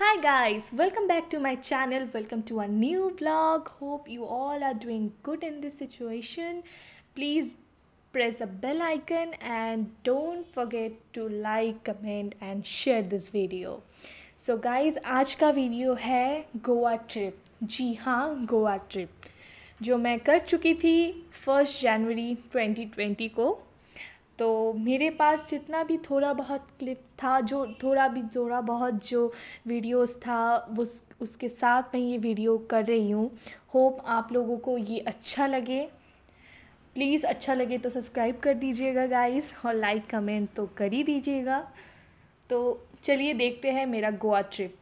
Hi guys, welcome back to my channel. Welcome to a new vlog. Hope you all are doing good in this situation. Please press the bell icon and don't forget to like, comment and share this video. So guys, आज का video है Goa trip जी हाँ Goa trip जो मैं कर चुकी थी first जनवरी 2020 को तो मेरे पास जितना भी थोड़ा बहुत क्लिप था, जो थोड़ा भी जोड़ा बहुत जो वीडियोस था उस, उसके साथ मैं ये वीडियो कर रही हूँ। होप आप लोगों को ये अच्छा लगे। प्लीज़ अच्छा लगे तो सब्सक्राइब कर दीजिएगा गाइस और लाइक कमेंट तो कर ही दीजिएगा। तो चलिए देखते हैं मेरा गोवा ट्रिप।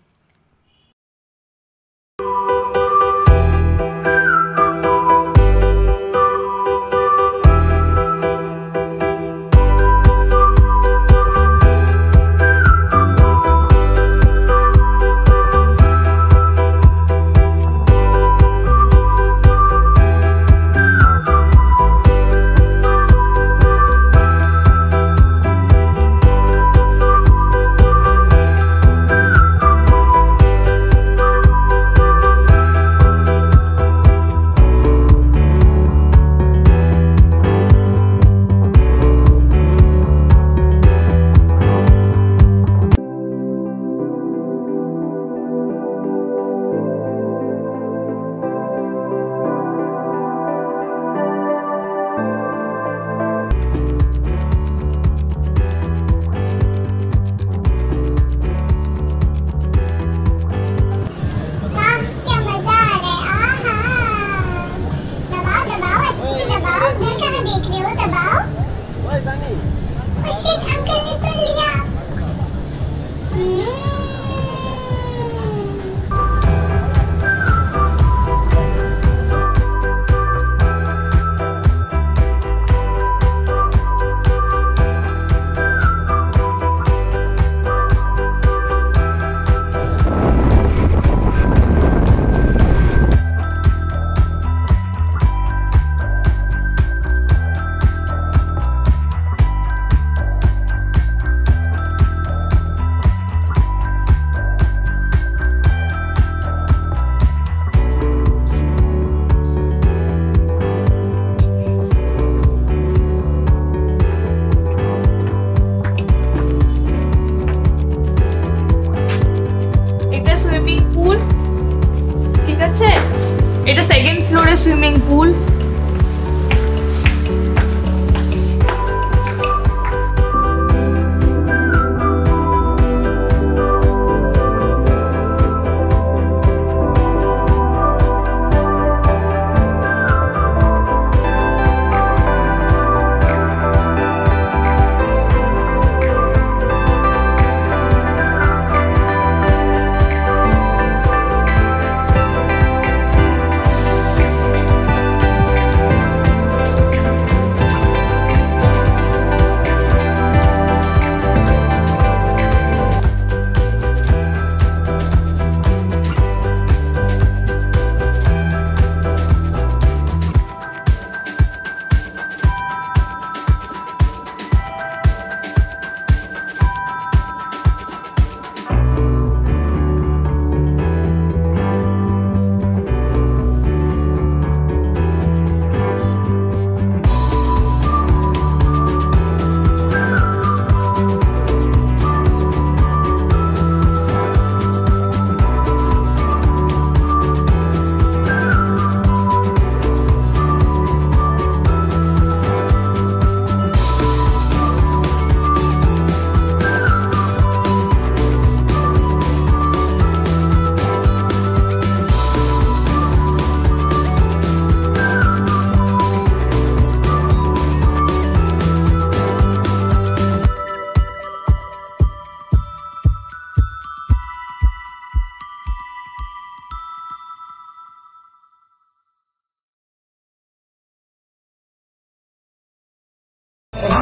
swimming pool.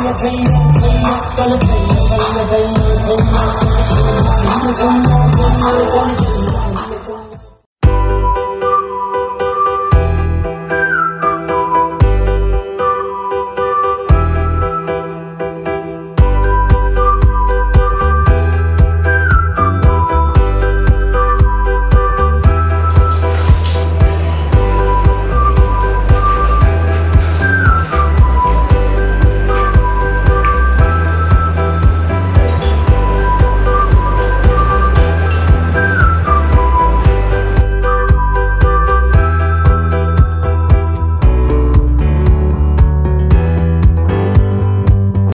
चल चल चल चल